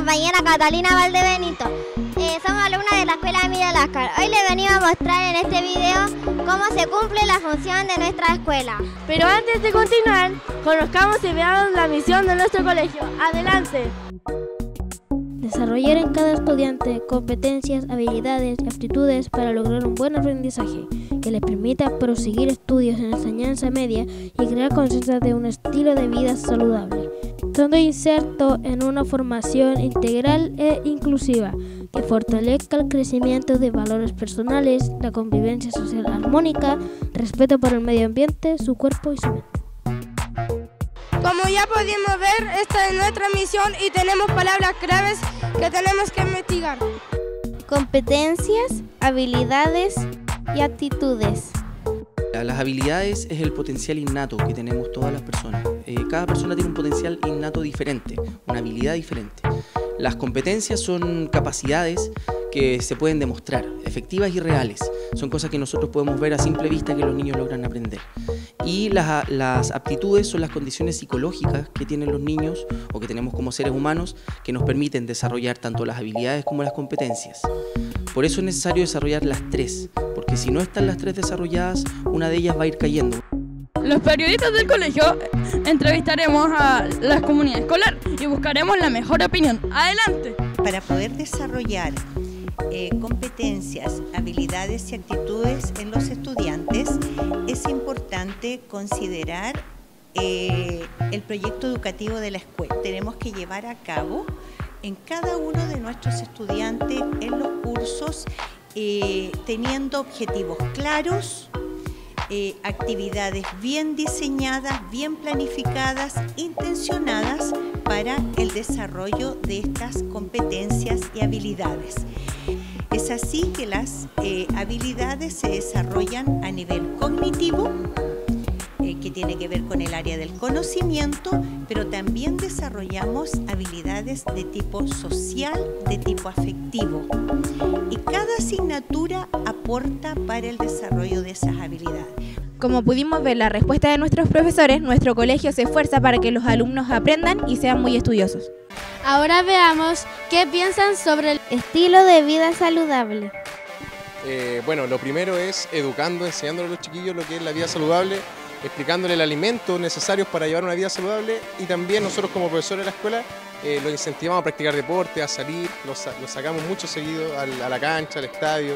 compañera Catalina Valdebenito. Eh, somos alumnas de la Escuela Miguel Lascar. Hoy les venimos a mostrar en este video cómo se cumple la función de nuestra escuela. Pero antes de continuar, conozcamos y veamos la misión de nuestro colegio. ¡Adelante! Desarrollar en cada estudiante competencias, habilidades y aptitudes para lograr un buen aprendizaje que les permita proseguir estudios en enseñanza media y crear conciencia de un estilo de vida saludable, estando inserto en una formación integral e inclusiva que fortalezca el crecimiento de valores personales, la convivencia social armónica, respeto por el medio ambiente, su cuerpo y su mente. Como ya pudimos ver, esta es nuestra misión y tenemos palabras claves que tenemos que investigar. Competencias, habilidades y actitudes. Las habilidades es el potencial innato que tenemos todas las personas. Eh, cada persona tiene un potencial innato diferente, una habilidad diferente. Las competencias son capacidades que se pueden demostrar, efectivas y reales. Son cosas que nosotros podemos ver a simple vista que los niños logran aprender. Y las, las, aptitudes son las condiciones psicológicas que tienen los niños o que tenemos como seres humanos que nos permiten desarrollar tanto las habilidades como las competencias. Por eso es necesario desarrollar las tres, porque si no están las tres desarrolladas, una de ellas va a ir cayendo. Los periodistas del colegio entrevistaremos a la comunidad escolar y buscaremos la mejor opinión. ¡Adelante! Para poder desarrollar eh, competencias, habilidades y actitudes en los estudiantes, es importante considerar eh, el proyecto educativo de la escuela. Tenemos que llevar a cabo en cada uno de nuestros estudiantes en los cursos eh, teniendo objetivos claros, eh, actividades bien diseñadas, bien planificadas, intencionadas para el desarrollo de estas competencias y habilidades. Es así que las eh, habilidades se desarrollan a nivel cognitivo, que tiene que ver con el área del conocimiento, pero también desarrollamos habilidades de tipo social, de tipo afectivo. Y cada asignatura aporta para el desarrollo de esas habilidades. Como pudimos ver la respuesta de nuestros profesores, nuestro colegio se esfuerza para que los alumnos aprendan y sean muy estudiosos. Ahora veamos qué piensan sobre el estilo de vida saludable. Eh, bueno, lo primero es educando, enseñándole a los chiquillos lo que es la vida saludable explicándole el alimento necesarios para llevar una vida saludable y también nosotros como profesores de la escuela eh, los incentivamos a practicar deporte, a salir, los, sacamos mucho seguido a la cancha, al estadio,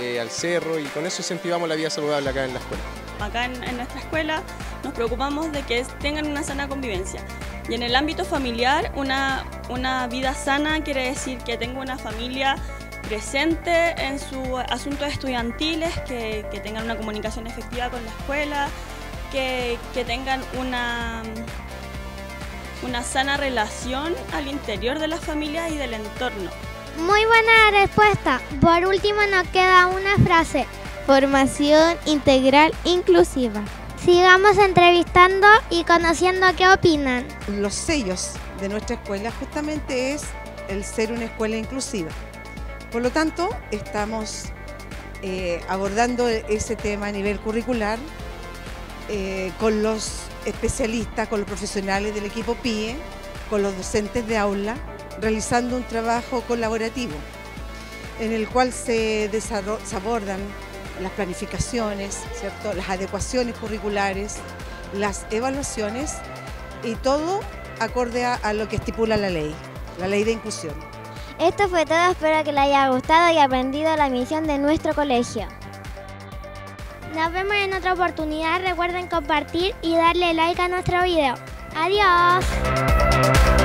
eh, al cerro y con eso incentivamos la vida saludable acá en la escuela. Acá en, nuestra escuela nos preocupamos de que tengan una sana convivencia y en el ámbito familiar una, una vida sana quiere decir que tenga una familia presente en sus asuntos estudiantiles, que, que tengan una comunicación efectiva con la escuela, que, tengan una, una sana relación al interior de la familia y del entorno. Muy buena respuesta. Por último nos queda una frase. Formación integral inclusiva. Sigamos entrevistando y conociendo qué opinan. Los sellos de nuestra escuela justamente es el ser una escuela inclusiva. Por lo tanto, estamos eh, abordando ese tema a nivel curricular eh, con los especialistas, con los profesionales del equipo PIE, con los docentes de aula, realizando un trabajo colaborativo en el cual se, abordan las planificaciones, ¿cierto? las adecuaciones curriculares, las evaluaciones y todo acorde a, lo que estipula la ley, la ley de inclusión. Esto fue todo, espero que les haya gustado y aprendido la misión de nuestro colegio. Nos vemos en otra oportunidad. Recuerden compartir y darle like a nuestro video. Adiós.